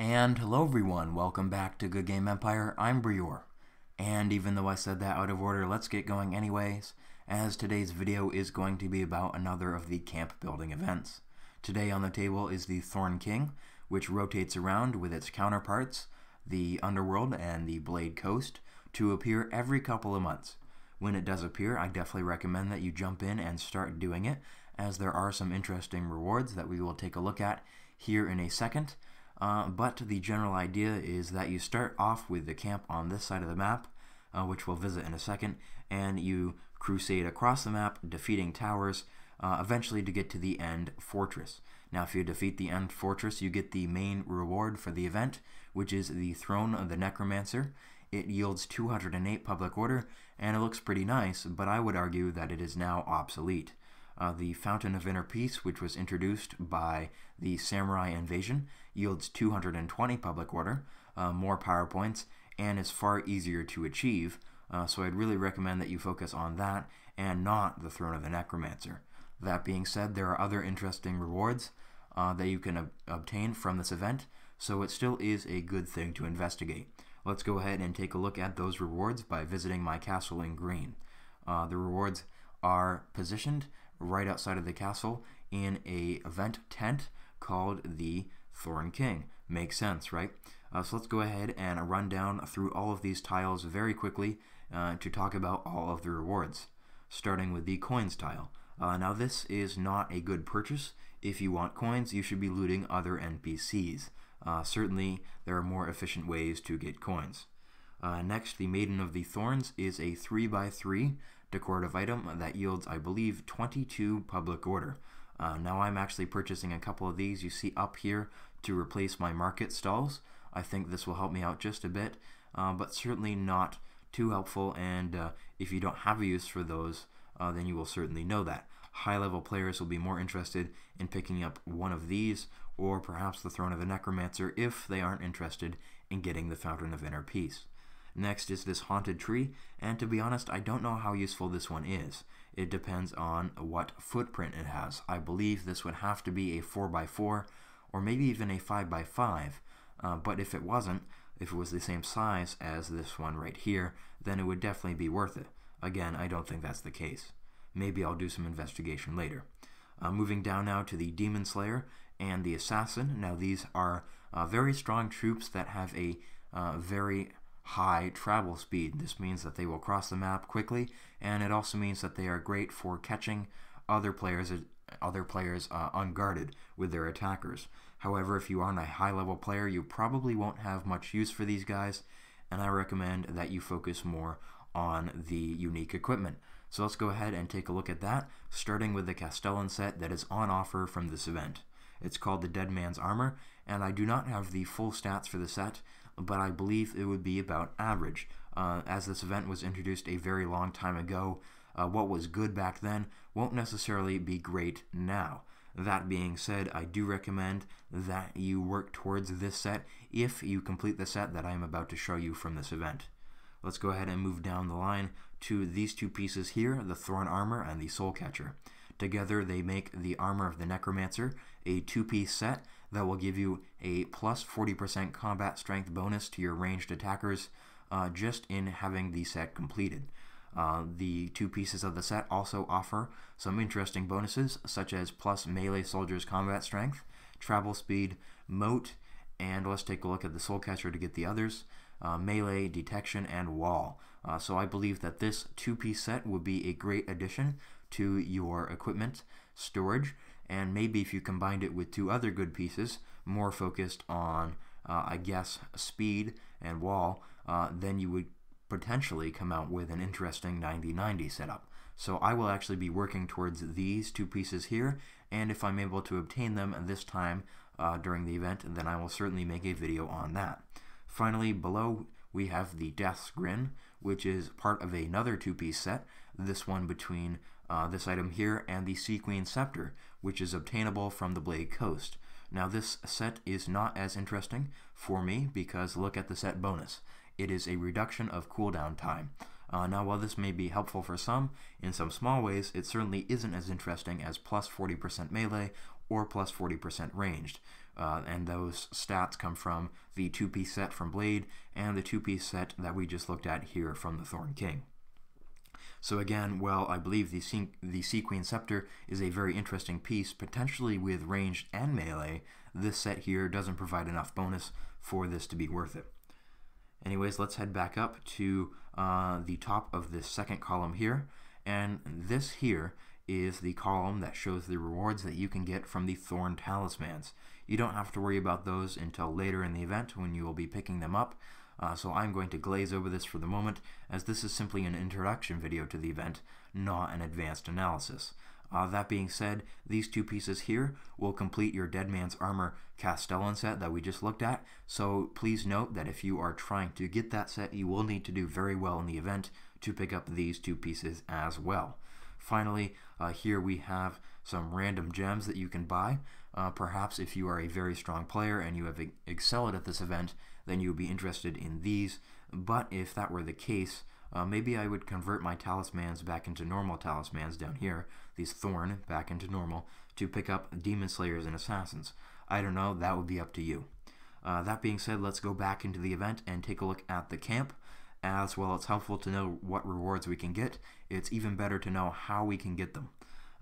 And hello everyone, welcome back to Goodgame Empire, I'm Breor. And even though I said that out of order, let's get going anyways, as today's video is going to be about another of the camp building events. Today on the table is the Thorn King, which rotates around with its counterparts, the Underworld and the Blade Coast, to appear every couple of months. When it does appear, I definitely recommend that you jump in and start doing it, as there are some interesting rewards that we will take a look at here in a second. Uh, but the general idea is that you start off with the camp on this side of the map, uh, which we'll visit in a second, and you crusade across the map, defeating towers, uh, eventually to get to the end fortress. Now, if you defeat the end fortress, you get the main reward for the event, which is the Throne of the Necromancer. It yields 208 public order, and it looks pretty nice, but I would argue that it is now obsolete. Uh, the Fountain of Inner Peace, which was introduced by the Samurai Invasion, yields 220 public order, uh, more power points, and is far easier to achieve. Uh, so I'd really recommend that you focus on that and not the Throne of the Necromancer. That being said, there are other interesting rewards uh, that you can ob obtain from this event, so it still is a good thing to investigate. Let's go ahead and take a look at those rewards by visiting my castle in green. Uh, the rewards are positioned right outside of the castle in a event tent called the Thorn King. Makes sense, right? Uh, so let's go ahead and run down through all of these tiles very quickly uh, to talk about all of the rewards, starting with the coins tile. Uh, now this is not a good purchase. If you want coins, you should be looting other NPCs. Uh, certainly, there are more efficient ways to get coins. Uh, next, the Maiden of the Thorns is a 3x3 decorative item that yields, I believe, 22 public order. Uh, now I'm actually purchasing a couple of these you see up here to replace my market stalls. I think this will help me out just a bit, uh, but certainly not too helpful, and uh, if you don't have a use for those, uh, then you will certainly know that. High-level players will be more interested in picking up one of these, or perhaps the Throne of the Necromancer, if they aren't interested in getting the Fountain of Inner Peace. Next is this haunted tree, and to be honest, I don't know how useful this one is. It depends on what footprint it has. I believe this would have to be a 4x4 or maybe even a 5x5, uh, but if it wasn't, if it was the same size as this one right here, then it would definitely be worth it. Again, I don't think that's the case. Maybe I'll do some investigation later. Uh, moving down now to the Demon Slayer and the Assassin. Now these are uh, very strong troops that have a uh, very high travel speed. This means that they will cross the map quickly, and it also means that they are great for catching other players other players uh, unguarded with their attackers. However, if you aren't a high level player, you probably won't have much use for these guys, and I recommend that you focus more on the unique equipment. So let's go ahead and take a look at that, starting with the Castellan set that is on offer from this event. It's called the Dead Man's Armor, and I do not have the full stats for the set, but I believe it would be about average. Uh, as this event was introduced a very long time ago, uh, what was good back then won't necessarily be great now. That being said, I do recommend that you work towards this set if you complete the set that I am about to show you from this event. Let's go ahead and move down the line to these two pieces here, the Thorn Armor and the Soul Catcher. Together they make the Armor of the Necromancer, a two-piece set that will give you a plus 40% combat strength bonus to your ranged attackers uh, just in having the set completed. Uh, the two pieces of the set also offer some interesting bonuses, such as plus melee soldiers' combat strength, travel speed, moat, and let's take a look at the Soul Catcher to get the others uh, melee, detection, and wall. Uh, so I believe that this two-piece set would be a great addition to your equipment storage, and maybe if you combined it with two other good pieces, more focused on, uh, I guess, speed and wall, uh, then you would potentially come out with an interesting 90-90 setup. So I will actually be working towards these two pieces here, and if I'm able to obtain them this time uh, during the event, then I will certainly make a video on that. Finally, below we have the Death's Grin, which is part of another two-piece set, this one between uh, this item here and the Sea Queen Scepter, which is obtainable from the Blade Coast. Now this set is not as interesting for me because look at the set bonus. It is a reduction of cooldown time. Uh, now, while this may be helpful for some, in some small ways, it certainly isn't as interesting as plus 40% melee or plus 40% ranged. Uh, and those stats come from the two-piece set from Blade and the two-piece set that we just looked at here from the Thorn King. So again, well, I believe the, C the Sea Queen Scepter is a very interesting piece, potentially with ranged and melee. This set here doesn't provide enough bonus for this to be worth it. Anyways, let's head back up to uh, the top of this second column here. And this here is the column that shows the rewards that you can get from the Thorn Talismans. You don't have to worry about those until later in the event when you will be picking them up. Uh, so I'm going to glaze over this for the moment, as this is simply an introduction video to the event, not an advanced analysis. Uh, that being said, these two pieces here will complete your Dead Man's Armor Castellan set that we just looked at, so please note that if you are trying to get that set, you will need to do very well in the event to pick up these two pieces as well. Finally, uh, here we have some random gems that you can buy. Uh, perhaps if you are a very strong player and you have excelled at this event, then you would be interested in these. But if that were the case, uh, maybe I would convert my talismans back into normal talismans down here, these Thorn back into normal, to pick up Demon Slayers and Assassins. I don't know, that would be up to you. Uh, that being said, let's go back into the event and take a look at the camp. As well, it's helpful to know what rewards we can get. It's even better to know how we can get them.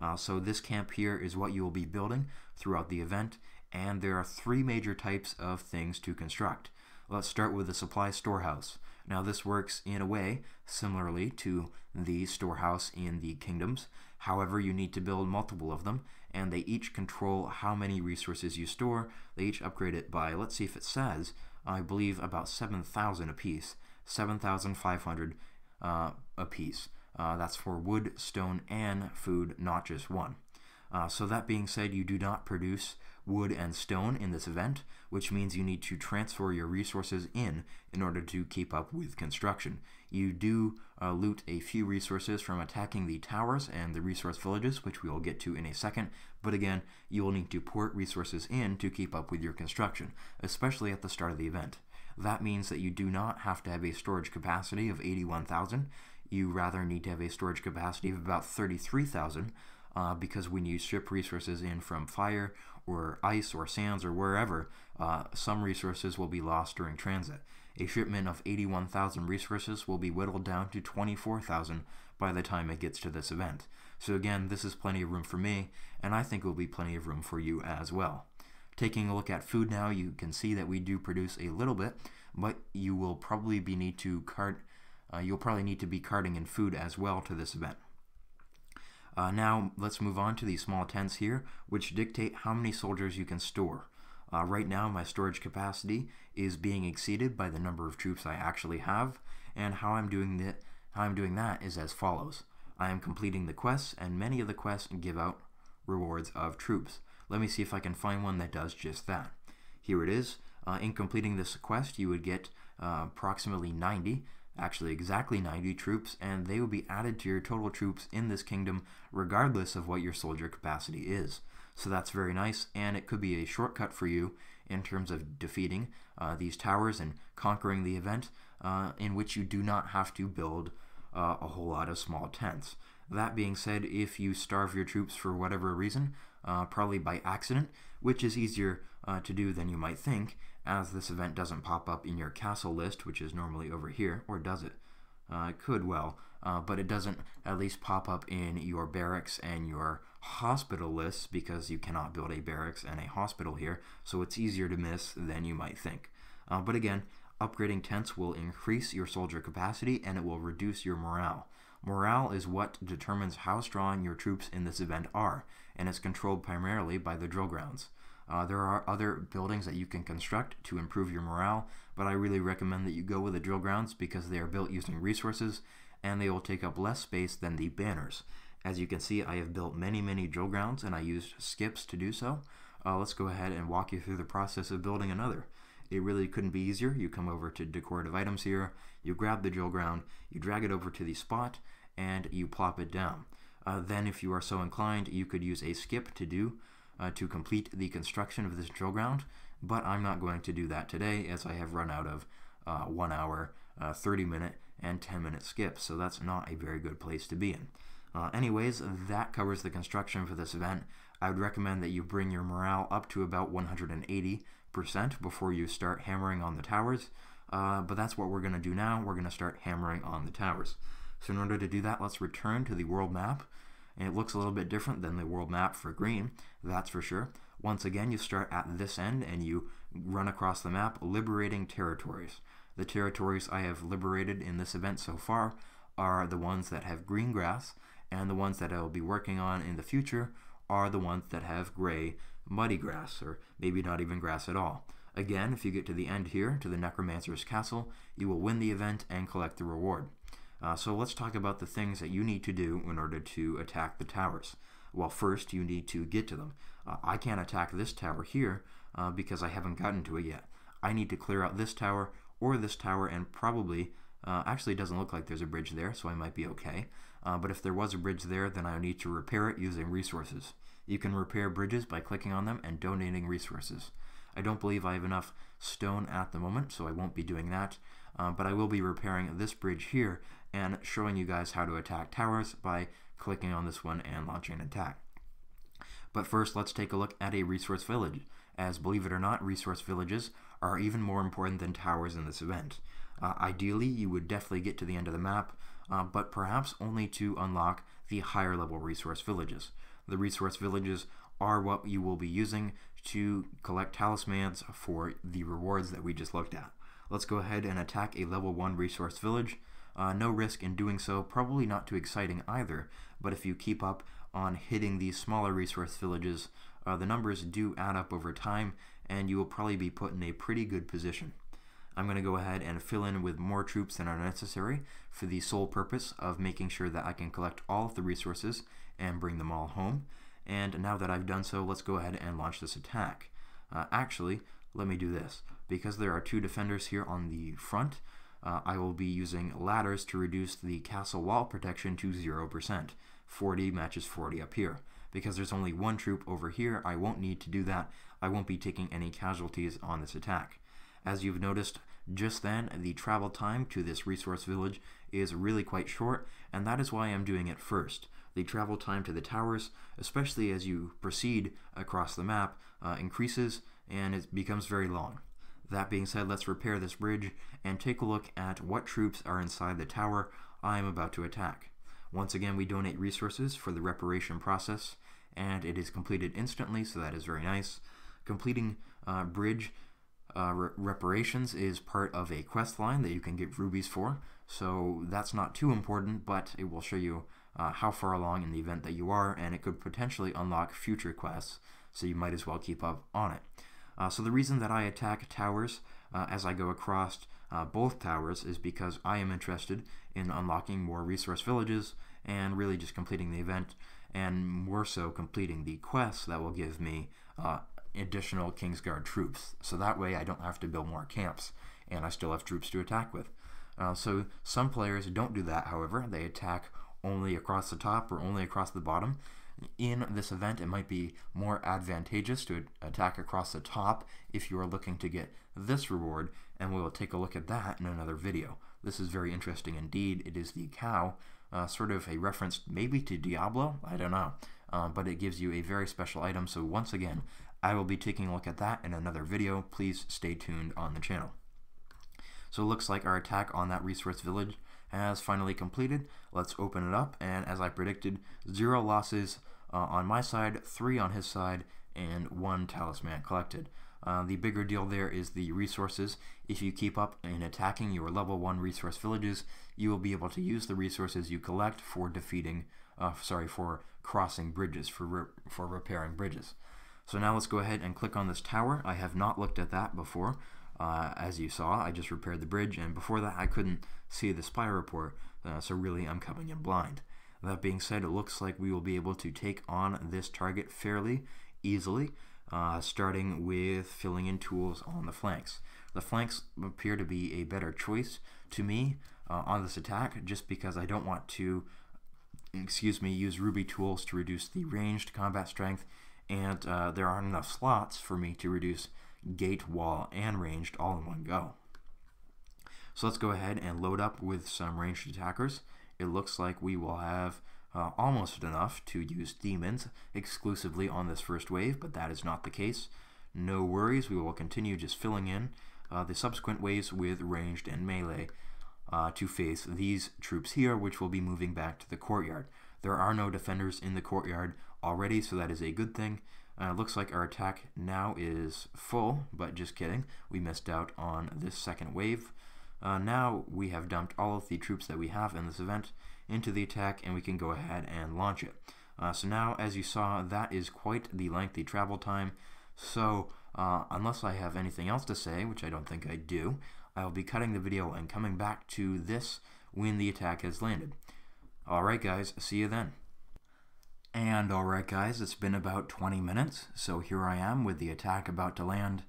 Uh, so this camp here is what you will be building throughout the event, and there are three major types of things to construct. Let's start with the supply storehouse. Now this works in a way similarly to the storehouse in the kingdoms. However, you need to build multiple of them, and they each control how many resources you store. They each upgrade it by, let's see if it says, I believe about 7,000 apiece. 7,500 uh, apiece. Uh, that's for wood, stone, and food, not just one. Uh, so that being said, you do not produce wood and stone in this event, which means you need to transfer your resources in in order to keep up with construction. You do uh, loot a few resources from attacking the towers and the resource villages, which we will get to in a second, but again, you will need to port resources in to keep up with your construction, especially at the start of the event. That means that you do not have to have a storage capacity of 81,000. You rather need to have a storage capacity of about 33,000 uh, because when you ship resources in from fire or ice or sands or wherever, uh, some resources will be lost during transit. A shipment of 81,000 resources will be whittled down to 24,000 by the time it gets to this event. So again, this is plenty of room for me, and I think it will be plenty of room for you as well. Taking a look at food now, you can see that we do produce a little bit, but you will probably be need to cart, uh, you'll probably need to be carting in food as well to this event. Uh, now let's move on to these small tents here, which dictate how many soldiers you can store. Uh, right now my storage capacity is being exceeded by the number of troops I actually have, and how I'm doing that, how I'm doing that is as follows. I am completing the quests, and many of the quests give out rewards of troops. Let me see if I can find one that does just that. Here it is. Uh, in completing this quest, you would get uh, approximately 90, actually exactly 90 troops, and they will be added to your total troops in this kingdom regardless of what your soldier capacity is. So that's very nice, and it could be a shortcut for you in terms of defeating uh, these towers and conquering the event, uh, in which you do not have to build uh, a whole lot of small tents. That being said, if you starve your troops for whatever reason, uh, probably by accident, which is easier uh, to do than you might think, as this event doesn't pop up in your castle list, which is normally over here, or does it? Uh, it could well, uh, but it doesn't at least pop up in your barracks and your hospital lists because you cannot build a barracks and a hospital here, so it's easier to miss than you might think. Uh, but again, upgrading tents will increase your soldier capacity and it will reduce your morale. Morale is what determines how strong your troops in this event are, and it's controlled primarily by the drill grounds. Uh, there are other buildings that you can construct to improve your morale, but I really recommend that you go with the drill grounds because they are built using resources and they will take up less space than the banners. As you can see, I have built many, many drill grounds and I used skips to do so. Uh, let's go ahead and walk you through the process of building another. It really couldn't be easier. You come over to decorative items here, you grab the drill ground, you drag it over to the spot, and you plop it down. Uh, then, if you are so inclined, you could use a skip to do uh, to complete the construction of this drill ground, but I'm not going to do that today as I have run out of uh, one hour uh, 30 minute and 10 minute skips, so that's not a very good place to be in. Uh, anyways, that covers the construction for this event. I would recommend that you bring your morale up to about 180% before you start hammering on the towers, uh, but that's what we're going to do now. We're going to start hammering on the towers. So in order to do that, let's return to the world map. And it looks a little bit different than the world map for green, that's for sure. Once again, you start at this end and you run across the map, liberating territories. The territories I have liberated in this event so far are the ones that have green grass, and the ones that I will be working on in the future are the ones that have gray, muddy grass, or maybe not even grass at all. Again, if you get to the end here, to the Necromancer's Castle, you will win the event and collect the reward. Uh, so let's talk about the things that you need to do in order to attack the towers. Well, first, you need to get to them. Uh, I can't attack this tower here uh, because I haven't gotten to it yet. I need to clear out this tower or this tower and probably, uh, actually it doesn't look like there's a bridge there, so I might be okay. Uh, but if there was a bridge there, then I need to repair it using resources. You can repair bridges by clicking on them and donating resources. I don't believe I have enough stone at the moment, so I won't be doing that. Uh, but I will be repairing this bridge here and showing you guys how to attack towers by clicking on this one and launching an attack. But first, let's take a look at a resource village, as believe it or not, resource villages are even more important than towers in this event. Uh, ideally, you would definitely get to the end of the map, uh, but perhaps only to unlock the higher level resource villages. The resource villages are what you will be using to collect talismans for the rewards that we just looked at. Let's go ahead and attack a level 1 resource village. Uh, no risk in doing so, probably not too exciting either, but if you keep up on hitting these smaller resource villages, uh, the numbers do add up over time, and you will probably be put in a pretty good position. I'm going to go ahead and fill in with more troops than are necessary for the sole purpose of making sure that I can collect all of the resources and bring them all home. And now that I've done so, let's go ahead and launch this attack. Uh, actually, let me do this. Because there are two defenders here on the front, uh, I will be using ladders to reduce the castle wall protection to 0%. 40 matches 40 up here. Because there's only one troop over here, I won't need to do that. I won't be taking any casualties on this attack. As you've noticed just then, the travel time to this resource village is really quite short, and that is why I'm doing it first. The travel time to the towers, especially as you proceed across the map, uh, increases and it becomes very long. That being said, let's repair this bridge and take a look at what troops are inside the tower I am about to attack. Once again, we donate resources for the reparation process, and it is completed instantly, so that is very nice. Completing uh, bridge uh, re reparations is part of a quest line that you can get rubies for, so that's not too important, but it will show you uh, how far along in the event that you are, and it could potentially unlock future quests, so you might as well keep up on it. Uh, so the reason that I attack towers uh, as I go across uh, both towers is because I am interested in unlocking more resource villages and really just completing the event, and more so completing the quests that will give me uh, additional Kingsguard troops. So that way I don't have to build more camps and I still have troops to attack with. Uh, so some players don't do that, however. They attack only across the top or only across the bottom. In this event, it might be more advantageous to attack across the top if you are looking to get this reward, and we will take a look at that in another video. This is very interesting indeed. It is the cow, uh, sort of a reference maybe to Diablo, I don't know, uh, but it gives you a very special item. So once again, I will be taking a look at that in another video. Please stay tuned on the channel. So it looks like our attack on that resource village has finally completed. Let's open it up, and as I predicted, zero losses uh, on my side, three on his side, and one talisman collected. Uh, the bigger deal there is the resources. If you keep up in attacking your level 1 resource villages, you will be able to use the resources you collect for defeating, uh, sorry, for crossing bridges, for, re for repairing bridges. So now let's go ahead and click on this tower. I have not looked at that before. Uh, as you saw, I just repaired the bridge, and before that I couldn't see the spy report, uh, so really I'm coming in blind. That being said, it looks like we will be able to take on this target fairly easily, uh, starting with filling in tools on the flanks. The flanks appear to be a better choice to me uh, on this attack, just because I don't want to, excuse me, use ruby tools to reduce the ranged combat strength and uh, there aren't enough slots for me to reduce gate, wall, and ranged all in one go. So let's go ahead and load up with some ranged attackers. It looks like we will have uh, almost enough to use demons exclusively on this first wave, but that is not the case. No worries, we will continue just filling in uh, the subsequent waves with ranged and melee uh, to face these troops here, which will be moving back to the courtyard. There are no defenders in the courtyard already, so that is a good thing. Uh, looks like our attack now is full, but just kidding. We missed out on this second wave. Uh, now we have dumped all of the troops that we have in this event into the attack, and we can go ahead and launch it. Uh, so now, as you saw, that is quite the lengthy travel time. So uh, unless I have anything else to say, which I don't think I do, I'll be cutting the video and coming back to this when the attack has landed. Alright guys, see you then. And alright guys, it's been about 20 minutes, so here I am with the attack about to land.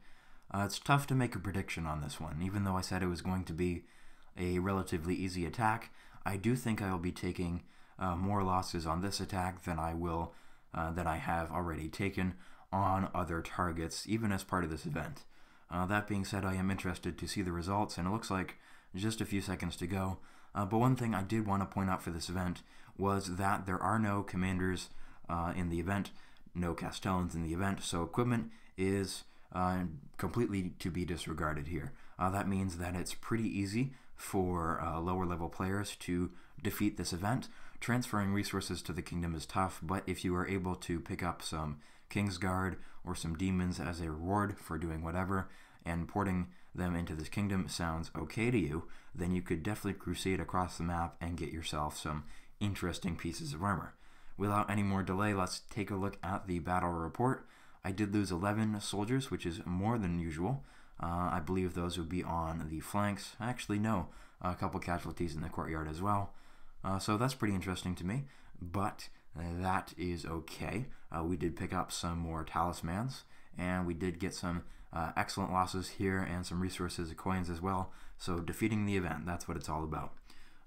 Uh, it's tough to make a prediction on this one, even though I said it was going to be a relatively easy attack. I do think I'll be taking uh, more losses on this attack than I will, uh, than I have already taken on other targets, even as part of this event. Uh, that being said, I am interested to see the results, and it looks like just a few seconds to go. Uh, but one thing I did want to point out for this event was that there are no commanders uh, in the event, no Castellans in the event, so equipment is uh, completely to be disregarded here. Uh, that means that it's pretty easy for uh, lower level players to defeat this event. Transferring resources to the kingdom is tough, but if you are able to pick up some Kingsguard or some demons as a reward for doing whatever, and porting them into this kingdom sounds okay to you, then you could definitely crusade across the map and get yourself some interesting pieces of armor. Without any more delay, let's take a look at the battle report. I did lose 11 soldiers, which is more than usual. Uh, I believe those would be on the flanks. Actually, no, a couple casualties in the courtyard as well. Uh, so that's pretty interesting to me. But that is okay. Uh, we did pick up some more talismans, and we did get some uh, excellent losses here and some resources coins as well. So defeating the event, that's what it's all about.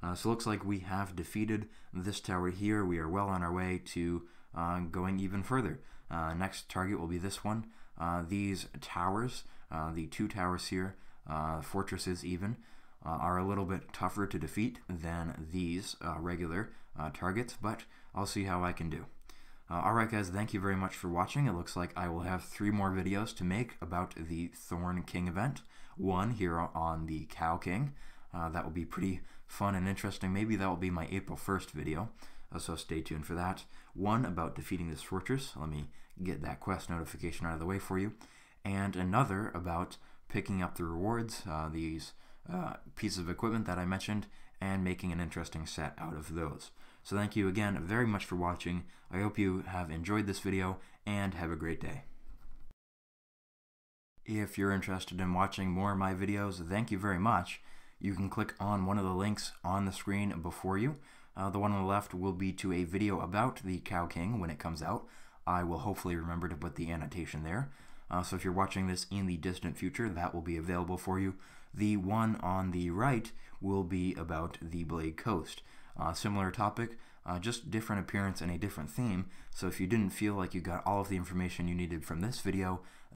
Uh, so looks like we have defeated this tower here. We are well on our way to uh, going even further. Uh, next target will be this one. Uh, these towers, the two towers here, fortresses even, are a little bit tougher to defeat than these regular targets, but I'll see how I can do. Uh, Alright guys, thank you very much for watching. It looks like I will have three more videos to make about the Thorn King event. One here on the Cow King. Uh, that will be pretty fun and interesting. Maybe that will be my April 1st video, uh, so stay tuned for that. One about defeating this fortress. Let me get that quest notification out of the way for you. And another about picking up the rewards, uh, these uh, pieces of equipment that I mentioned, and making an interesting set out of those. So thank you again very much for watching. I hope you have enjoyed this video and have a great day. If you're interested in watching more of my videos, thank you very much. You can click on one of the links on the screen before you. Uh, the one on the left will be to a video about the Cow King when it comes out. I will hopefully remember to put the annotation there. Uh, so if you're watching this in the distant future, that will be available for you. The one on the right will be about the Blade Coast. Uh, similar topic, uh, just different appearance and a different theme. So if you didn't feel like you got all of the information you needed from this video,